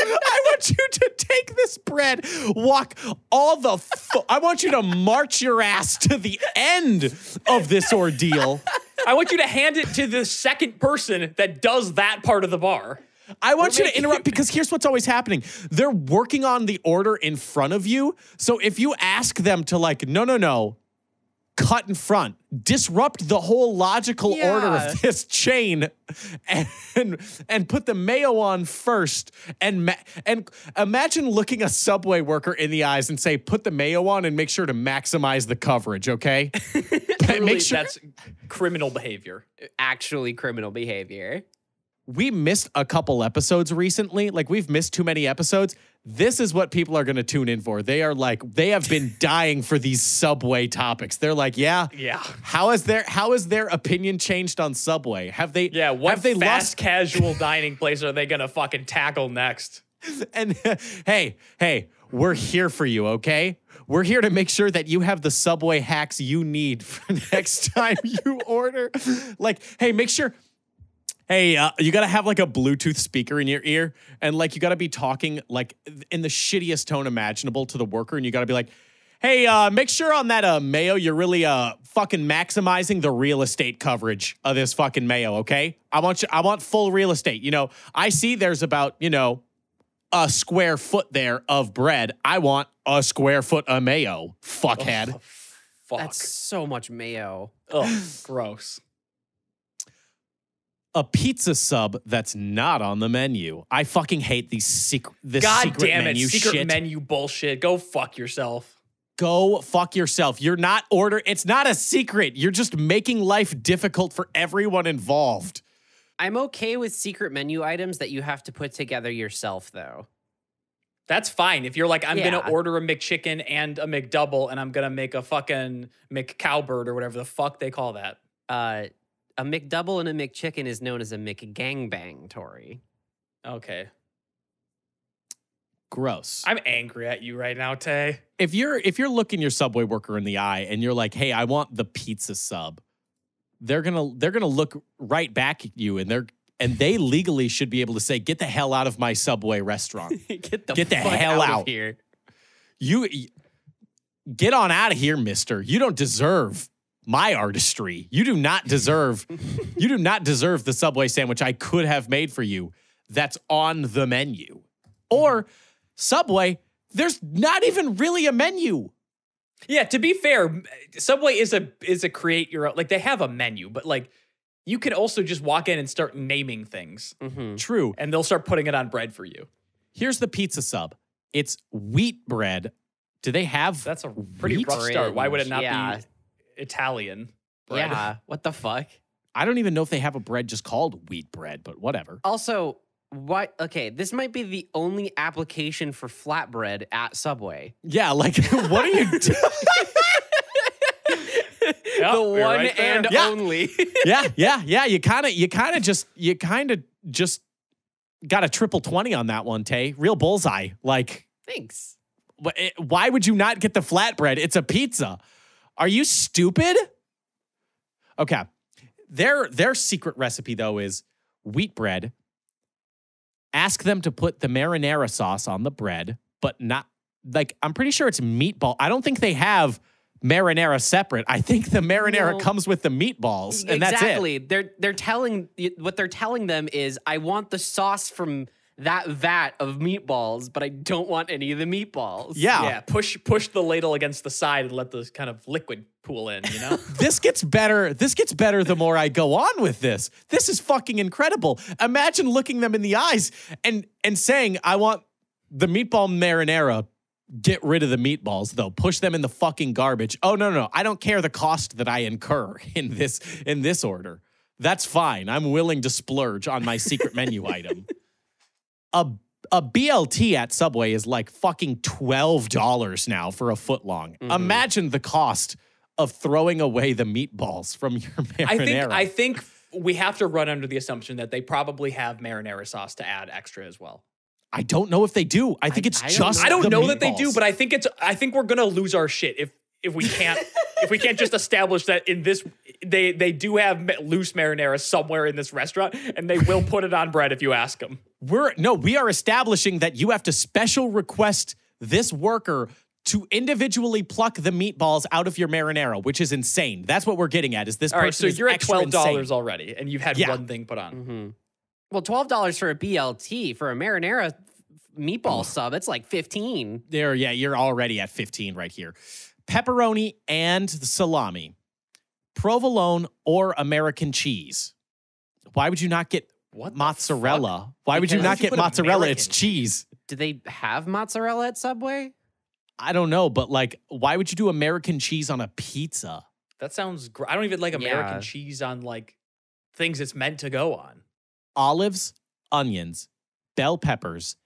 I want you to take this bread, walk all the. Fu- I want you to march your ass to the end of this ordeal. I want you to hand it to the second person that does that part of the bar. I want We're you to interrupt because here's what's always happening. They're working on the order in front of you. So if you ask them to, like, no, no, no, cut in front, disrupt the whole logical order of *laughs* this chain and and put the mayo on first and ma- and imagine looking a subway worker in the eyes and say put the mayo on and make sure to maximize the coverage, okay? *laughs* Make sure that's criminal behavior. Actually, criminal behavior. we missed a couple episodes recently. Like we've missed too many episodes. This is what people are going to tune in for. They are like they have been *laughs* dying for these subway topics. They're like, yeah, Yeah. How has their how has their opinion changed on Subway? Have they Yeah, what have they fast lost *laughs* casual dining place are they gonna fucking tackle next? and hey, hey, we're here for you, okay? We're here to make sure that you have the Subway hacks you need for *laughs* next time you order. Like, hey, make sure Hey, uh, you got to have like a Bluetooth speaker in your ear and like you got to be talking like in the shittiest tone imaginable to the worker and you got to be like, "Hey, uh make sure on that uh mayo you're really uh fucking maximizing the real estate coverage of this fucking mayo, okay? I want you I want full real estate. You know, I see there's about, you know, a square foot there of bread. I want a square foot of mayo, fuckhead. Oh, fuck. That's so much mayo. Ugh, gross. A pizza sub that's not on the menu. I fucking hate these secret this God secret damn it, menu secret shit. menu bullshit. Go fuck yourself. Go fuck yourself. You're not order it's not a secret. You're just making life difficult for everyone involved. I'm okay with secret menu items that you have to put together yourself, though. That's fine. If you're like, I'm Yeah. gonna order a McChicken and a McDouble, and I'm gonna make a fucking McCowbird or whatever the fuck they call that. Uh, a McDouble and a McChicken is known as a McGangbang, Tory. Okay. Gross. I'm angry at you right now, Tay. if you're if you're looking your subway worker in the eye and you're like, "Hey, I want the pizza sub." They're going to they're going to look right back at you and they're and they legally should be able to say, "Get the hell out of my subway restaurant." *laughs* Get the Get the fuck hell out, out. of here. you get on out of here, mister. You don't deserve my artistry. You do not deserve you do not deserve the Subway sandwich I could have made for you that's on the menu. Or Subway, there's not even really a menu. Yeah, to be fair, Subway is a is a create your own like they have a menu, but like you can also just walk in and start naming things Mm-hmm. True. and they'll start putting it on bread for you. Here's the pizza sub. It's wheat bread. Do they have That's a pretty Wheat rough start. Why would it not Yeah. be Italian? bread? Yeah. What the fuck? I don't even know if they have a bread just called wheat bread, but whatever. Also, what? Okay, this might be the only application for flatbread at Subway. Yeah, like *laughs* what are you *laughs* doing? *laughs* Yep, the one right and Yeah. only. yeah, yeah, yeah. You kind of, you kind of just, you kind of just got a triple 20 on that one, Tay. Real bullseye. Like, Thanks. eh, why would you not get the flatbread? It's a pizza. Are you stupid? Okay. Their their secret recipe though is wheat bread. Ask them to put the marinara sauce on the bread, but not like I'm pretty sure it's meatball. I don't think they have marinara separate. I think the marinara No. comes with the meatballs, and that's it. exactly. They're they're telling what they're telling them is I want the sauce from that vat of meatballs, but I don't want any of the meatballs. Yeah. Yeah, push push the ladle against the side and let the kind of liquid pool in, you know? *laughs* this gets better. This gets better the more I go on with this. This is fucking incredible. Imagine looking them in the eyes and and saying, "I want the meatball marinara. Get rid of the meatballs, though. Push them in the fucking garbage. Oh no, no, no. I don't care the cost that I incur *laughs* in this in this order. That's fine. I'm willing to splurge on my secret menu item. A a BLT at Subway is like fucking twelve dollars now for a foot long. Mhm. Imagine the cost of throwing away the meatballs from your marinara. *laughs* I think I think we have to run under the assumption that they probably have marinara sauce to add extra as well. I don't know if they do. I think I- it's I just. I don't know that they do, but I think it's I think we're gonna lose our shit if if we can't if we can't just establish that in this they they do have loose marinara somewhere in this restaurant and they will put it on bread if you ask them. we're no. We are establishing that you have to special request this worker to individually pluck the meatballs out of your marinara, which is insane. That's what we're getting at. Is this All right, person so is you're at twelve dollars already, and you've had Yeah. one thing put on. hmm Well, twelve dollars for a BLT for a marinara meatball sub. It's like fifteen. There, yeah, you're already at 15 right here. Pepperoni and salami, provolone or American cheese. Why would you not get What mozzarella? Why would you not you get mozzarella? American It's cheese. Do they have mozzarella at Subway? I don't know, but like, why would you do American cheese on a pizza? That sounds. Gr- I don't even like American Yeah. cheese on like things it's meant to go on. Olives, onions, bell peppers,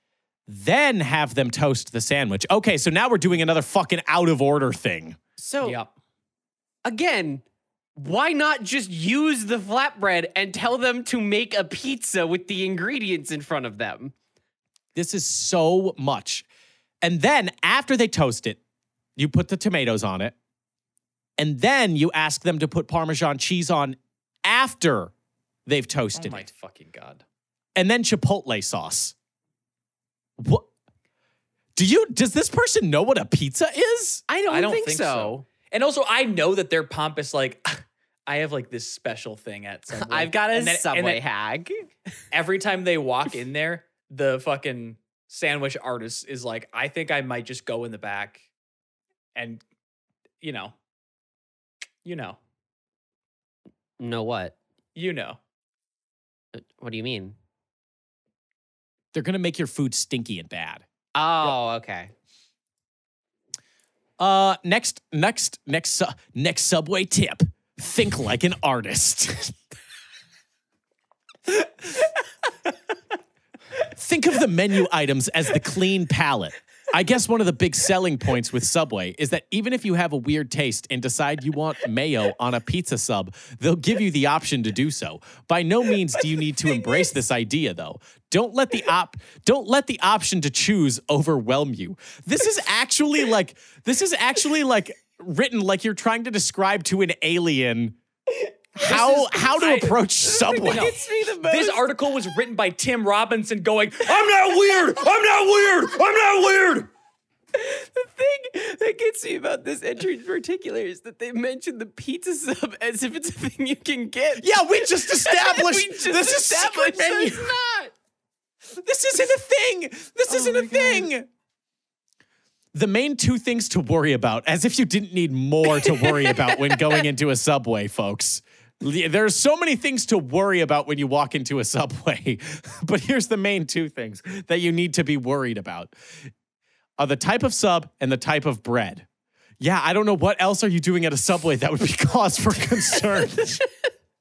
then have them toast the sandwich. Okay, so now we're doing another fucking out of order thing. So Yep. again, why not just use the flatbread and tell them to make a pizza with the ingredients in front of them? This is so much. And then after they toast it, you put the tomatoes on it. And then you ask them to put Parmesan cheese on after they've Oh toasted my it. fucking god. And then chipotle sauce. What? Do you, does this person know what a pizza is? I don't, I don't think, think so. so. And also, I know that they're pompous. Like, *laughs* I have like this special thing at Subway. I've got a And then- Subway then hag. *laughs* Every time they walk in there, the fucking sandwich artist is like, I think I might just go in the back, and you know, you know, know what? you know. Uh, What do you mean? They're going to make your food stinky and bad. Oh, okay. Uh, next, next, next, su- next Subway tip: think like an artist. *laughs* think of the menu items as the clean palette. I guess one of the big selling points with Subway is that even if you have a weird taste and decide you want mayo on a pizza sub, they'll give you the option to do so. By no means do you need to embrace this idea though. Don't let the op don't let the option to choose overwhelm you. This is actually like this is actually like written like you're trying to describe to an alien how is- how to I- approach Subway. No. Gets me the most. This article was written by Tim Robinson going, I'm not *laughs* weird. I'm not weird. I'm not weird. The thing that gets me about this entry in particular is that they mention the pizza sub *laughs* as if it's a thing you can get. Yeah, we just *laughs* established we just this is secret established that menu. it's not. This isn't a thing. This Oh isn't my a God. thing. The main two things to worry about, as if you didn't need more to worry about when going into a subway, folks. There's so many things to worry about when you walk into a subway, *laughs* but here's the main two things that you need to be worried about are the type of sub and the type of bread. Yeah, I don't know what else are you doing at a subway that would be *laughs* cause for concern.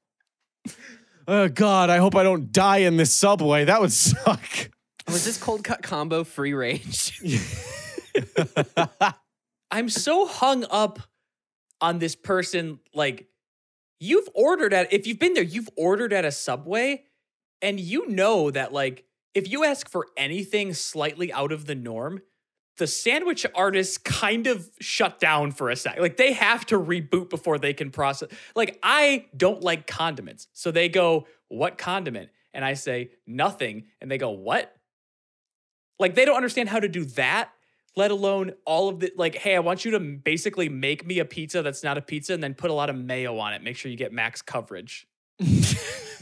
*laughs* oh God, I hope I don't die in this subway. That would suck. Was this cold cut combo free range? I'm so hung up on this person. Like, you've ordered at, if you've been there, you've ordered at a Subway, and you know that, like, if you ask for anything slightly out of the norm, the sandwich artists kind of shut down for a sec. Like, they have to reboot before they can process. Like, I don't like condiments. So they go, What condiment? And I say, Nothing. And they go, What? Like, they don't understand how to do that let alone all of the like hey i want you to basically make me a pizza that's not a pizza and then put a lot of mayo on it. Make sure you get max coverage. *laughs*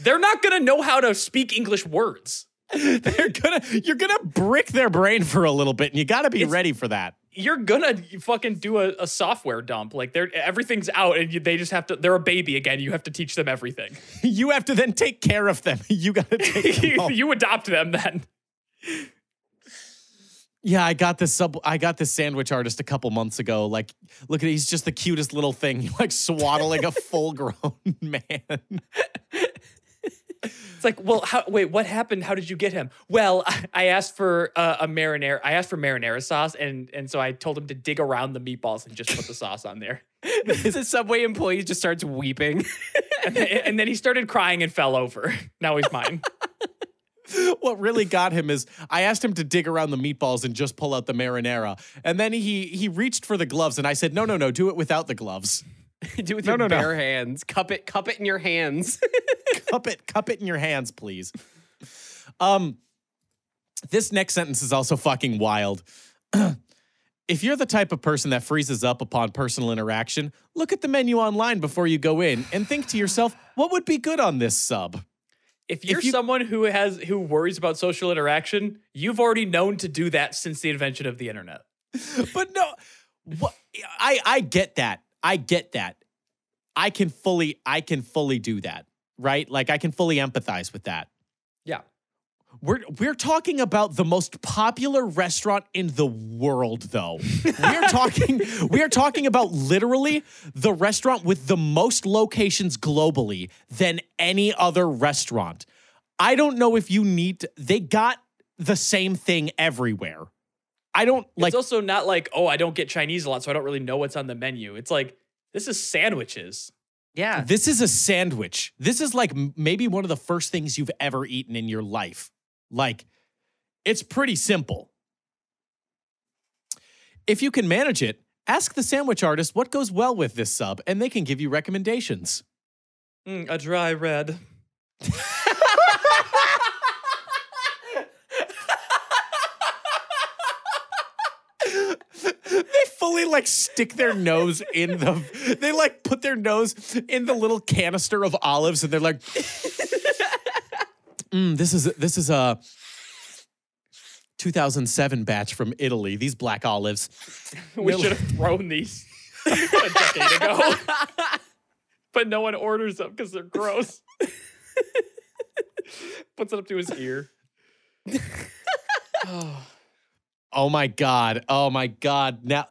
They're not going to know how to speak english words. *laughs* They're gonna you're gonna brick their brain for a little bit, and you gotta be It's- ready for that. you're gonna fucking do a, a software dump. Like they're everything's out and you, they just have to they're a baby again. You have to teach them everything. *laughs* You have to then take care of them. You gotta take them you, you adopt them then Yeah, I got this sub. I got this sandwich artist a couple months ago. Like, look at he's just the cutest little thing, *laughs* like swaddling a *laughs* full-grown *laughs* man. It's like, well, how, wait, what happened? How did you get him? Well, I, I asked for uh, a marinara. I asked for marinara sauce, and and so I told him to dig around the meatballs and just put the sauce on there. the subway employee just starts weeping. And then, and then he started crying and fell over. Now he's mine. *laughs* what really got him is I asked him to dig around the meatballs and just pull out the marinara, and then he he reached for the gloves, and I said, no, no, no, do it without the gloves. *laughs* Do it with No, your no, no. bare hands. Cup it, cup it in your hands. *laughs* cup it, cup it in your hands, please. Um, this next sentence is also fucking wild. *clears throat* if you're the type of person that freezes up upon personal interaction, look at the menu online before you go in and think to yourself, what would be good on this sub? If you're you- someone who has who worries about social interaction, you've already known to do that since the invention of the internet. *laughs* But no, what, I I get that. I get that. I can fully I can fully do that. Right? Like I can fully empathize with that. Yeah. We're we're talking about the most popular restaurant in the world, though. We're talking we are talking about literally the restaurant with the most locations globally than any other restaurant. I don't know if you need to, they got the same thing everywhere. I don't like it's also not like, oh, I don't get Chinese a lot, so I don't really know what's on the menu. It's like this is sandwiches. yeah. this is a sandwich. This is like maybe one of the first things you've ever eaten in your life. Like, it's pretty simple. If you can manage it, ask the sandwich artist what goes well with this sub, and they can give you recommendations. Mm, a dry red. *laughs* they fully like stick their nose in the they like put their nose in the little canister of olives and they're like mm, this is this is a 2007 batch from Italy these black olives *laughs* We should have thrown these *laughs* a decade ago. *laughs* but no one orders them because they're gross. Puts it up to his ear. oh. oh my god oh my god now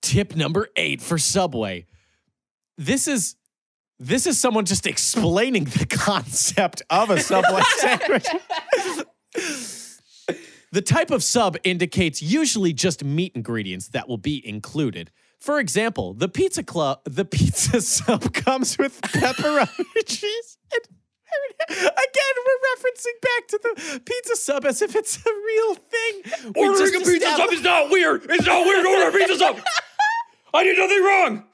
tip number 8 for Subway this is this is someone just explaining the concept of a Subway *laughs* sandwich The type of sub indicates usually just meat ingredients that will be included. For example, the pizza club, the pizza *laughs* sub comes with pepperoni *laughs* cheese. And again, we're referencing back to the pizza sub as if it's a real thing. We Ordering a pizza sub is not weird. It's not weird to order a pizza sub. I did nothing wrong.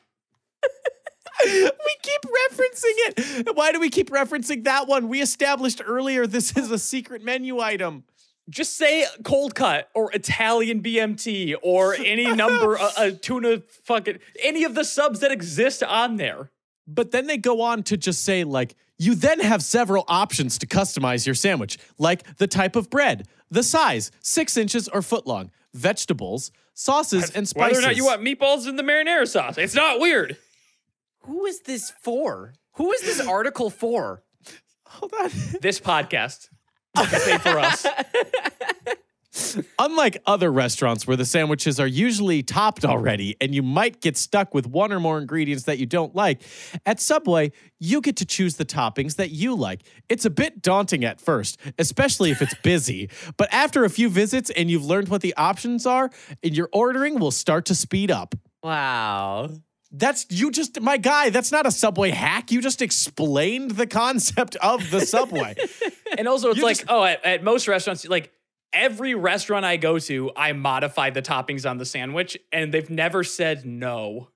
We keep referencing it. Why do we keep referencing that one? We established earlier this is a secret menu item. Just say cold cut or Italian BMT or any *laughs* number, a, a tuna fucking, any of the subs that exist on there. But then they go on to just say, like, you then have several options to customize your sandwich, like the type of bread, the size, six inches or foot long, vegetables, sauces, and spices. Whether or not you want meatballs in the marinara sauce. It's not weird. Who is this for? Who is this article for? Hold on. *laughs* This podcast. is for us. Unlike other restaurants where the sandwiches are usually topped already and you might get stuck with one or more ingredients that you don't like, at Subway, you get to choose the toppings that you like. It's a bit daunting at first, especially if it's *laughs* busy, but after a few visits and you've learned what the options are, and your ordering will start to speed up. Wow. That's you just my guy, that's not a Subway hack. You just explained the concept of the Subway. *laughs* And also, it's You like, just- oh, at, at most restaurants, like every restaurant I go to, I modify the toppings on the sandwich, and they've never said no.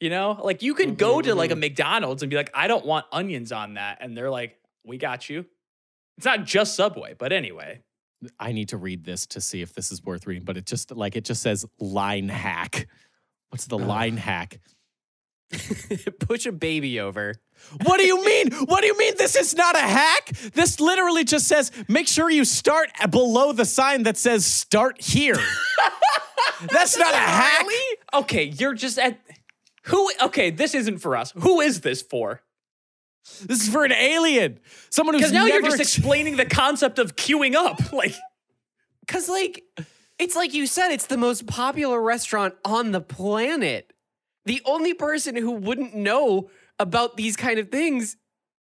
You know, like you could go to like a mm-hmm. McDonald's and be like, I don't want onions on that, and they're like, we got you. It's not just Subway, but anyway. I need to read this to see if this is worth reading, but it just like it just says line hack. What's the line hack? *laughs* Push a baby over. What do you mean? What do you mean this is not a hack? This literally just says make sure you start below the sign that says start here. *laughs* That's not a hack. Okay, you're just at who? Okay, this isn't for us. Who is this for? This is for an alien. Someone who's Because now you're just ex- explaining the concept of queuing up. *laughs* Like, Cause like it's like you said, it's the most popular restaurant on the planet. The only person who wouldn't know about these kind of things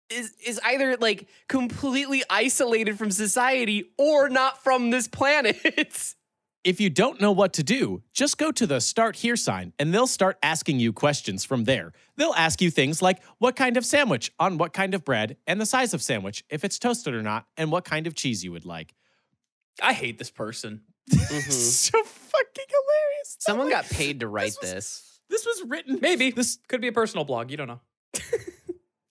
is is either like completely isolated from society or not from this planet. *laughs* If you don't know what to do, just go to the start here sign and they'll start asking you questions from there. They'll ask you things like what kind of sandwich on what kind of bread and the size of sandwich, if it's toasted or not, and what kind of cheese you would like. I hate this person. *laughs* so fucking hilarious. *laughs* Someone got paid to write was- this. This was written. Maybe This this could be a personal blog. You don't know. *laughs*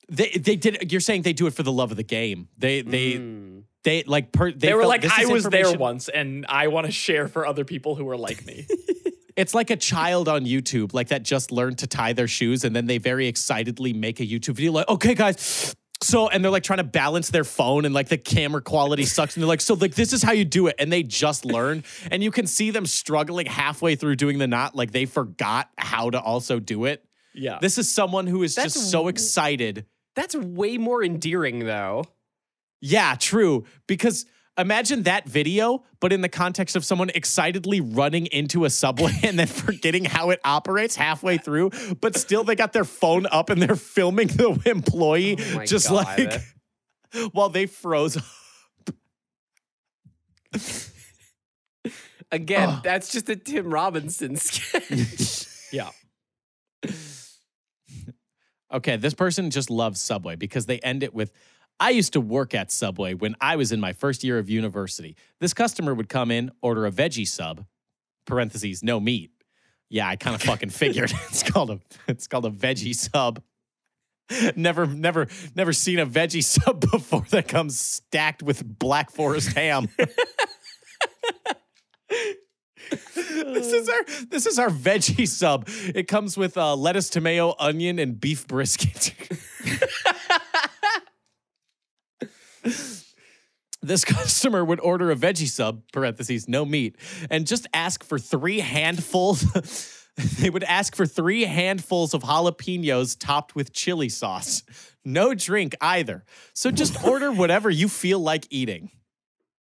they they did. You're saying they do it for the love of the game. They they Mm. they like per, they, They, were felt like, this I was there once, and I want to share for other people who are like me. It's like a child on YouTube, like that just learned to tie their shoes, and then they very excitedly make a YouTube video, like, okay, guys. So, and they're like trying to balance their phone, and like the camera quality sucks. And they're like, so, like, this is how you do it. And they just learn. *laughs* And you can see them struggling halfway through doing the knot, like they forgot how to also do it. yeah. This is someone who is That's just so w- excited. That's way more endearing though. Yeah, true. Because imagine that video, but in the context of someone excitedly running into a subway *laughs* and then forgetting how it operates halfway through, but still they got their phone up and they're filming the employee Oh just God. like *laughs* while they froze. Up. Again, Ugh. that's just a Tim Robinson sketch. *laughs* yeah. Okay, this person just loves Subway because they end it with I used to work at Subway when I was in my first year of university. This customer would come in, order a veggie sub, parentheses, no meat. Yeah, I kind of fucking *laughs* figured. *laughs* It's called a it's called a veggie sub. Never, never, never seen a veggie *laughs* sub before that comes stacked with Black Forest ham. this is our this is our veggie sub. It comes with uh, lettuce, tomato, onion, and beef brisket. This *laughs* customer would order a veggie sub parentheses no meat and just ask for three handfuls *laughs* they would ask for three handfuls of jalapenos topped with chili sauce. No drink either. So just *laughs* order whatever you feel like eating.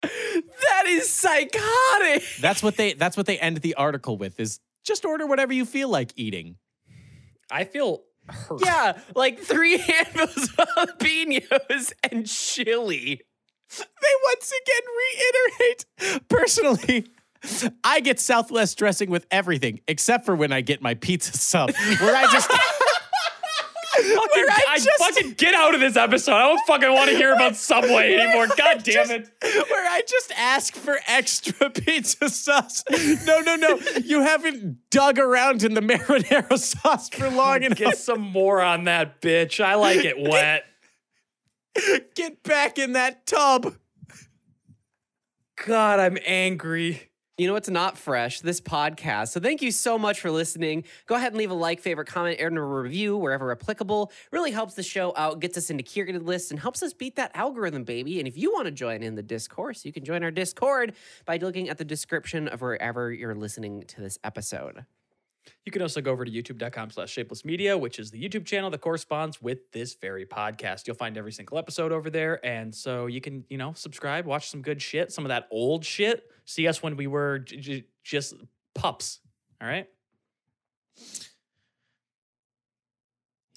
That is psychotic. that's what they that's what they end the article with is just order whatever you feel like eating. I feel hurt. Yeah, like three *laughs* handfuls of jalapenos and chili. they once again reiterate personally I get Southwest dressing with everything except for when I get my pizza sub, where I just *laughs* Fucking, I I, just- fucking get out of this episode. I don't fucking want to hear about *laughs* Subway anymore. God damn it. where I just ask for extra *laughs* pizza sauce. No, no, no. You haven't dug around in the marinara *laughs* sauce for long and Get some more on that bitch. I like it wet. Get back in that tub. God, I'm angry. You know what's not fresh? This podcast. So thank you so much for listening. Go ahead and leave a like, favorite, comment, and a review wherever applicable. Really helps the show out, gets us into curated lists, and helps us beat that algorithm, baby. And if you want to join in the discourse, you can join our Discord by looking at the description of wherever you're listening to this episode. You can also go over to youtube.com slash shapeless media, which is the YouTube channel that corresponds with this very podcast. You'll find every single episode over there. And so you can, you know, subscribe, watch some good shit, some of that old shit. See us when we were j- j- just pups. All right.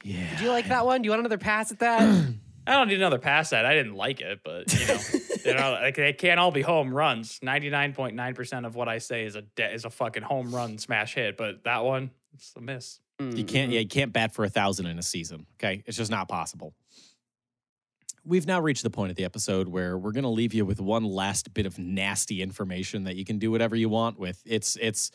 Yeah. Do you like that one? Do you want another pass at that? *clears throat* I don't need another pass at. I didn't like it, but you know, *laughs* you like they can't all be home runs. Ninety nine point nine percent of what I say is a de- is a fucking home run smash hit, but that one, it's a miss. You mm-hmm. can't. Yeah, you can't bat for a thousand in a season. Okay, it's just not possible. We've now reached the point of the episode where we're going to leave you with one last bit of nasty information that you can do whatever you want with. It's it's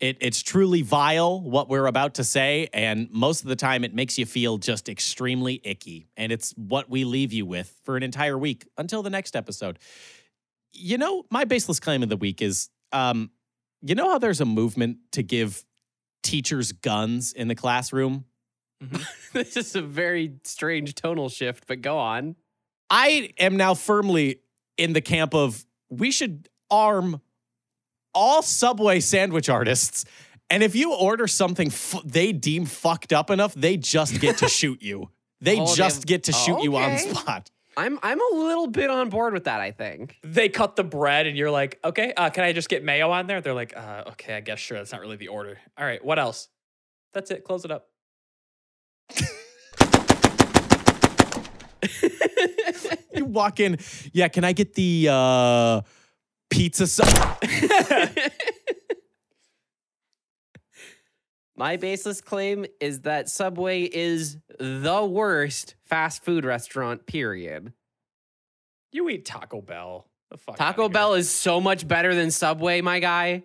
it, it's truly vile what we're about to say, and most of the time it makes you feel just extremely icky. And it's what we leave you with for an entire week until the next episode. You know, my baseless claim of the week is, um, you know how there's a movement to give teachers guns in the classroom? *laughs* this is a very strange tonal shift, but go on. I am now firmly in the camp of we should arm all Subway sandwich artists. And if you order something f- they deem fucked up enough, they just get to *laughs* shoot you. They Oh, they just have- get to shoot you on Okay. spot. I'm I'm a little bit on board with that, I think. They cut the bread, and you're like, okay, uh, can I just get mayo on there? They're like, uh, okay, I guess sure. That's not really the order. All right, what else? That's it. Close it up. *laughs* You walk in, yeah, can I get the uh, pizza? Su- *laughs* My baseless claim is that Subway is the worst fast food restaurant, period. You eat Taco Bell. The fuck Taco. Bell is so much better than Subway, my guy.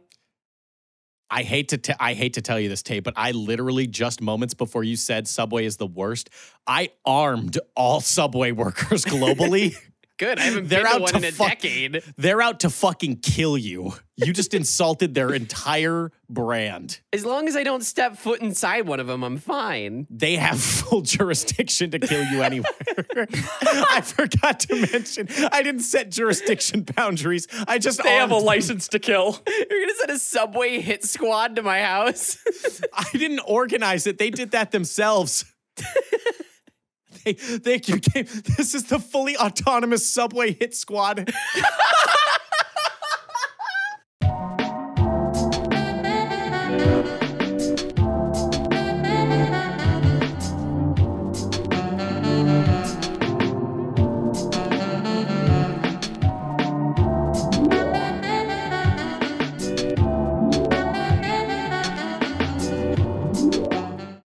I hate to te- I hate to tell you this, Tate, but I literally just moments before you said Subway is the worst, I armed all Subway workers globally. *laughs* Good. I haven't *laughs* They're been to out one to in a fuck- decade. They're out to fucking kill you. You just insulted their entire brand. As long as I don't step foot inside one of them, I'm fine. They have full jurisdiction to kill you anywhere. *laughs* I forgot to mention, I didn't set jurisdiction boundaries. I just They have a armed- license to kill. You're gonna send a Subway hit squad to my house. *laughs* I didn't organize it. They did that themselves. They they became this is the fully autonomous subway hit squad. *laughs*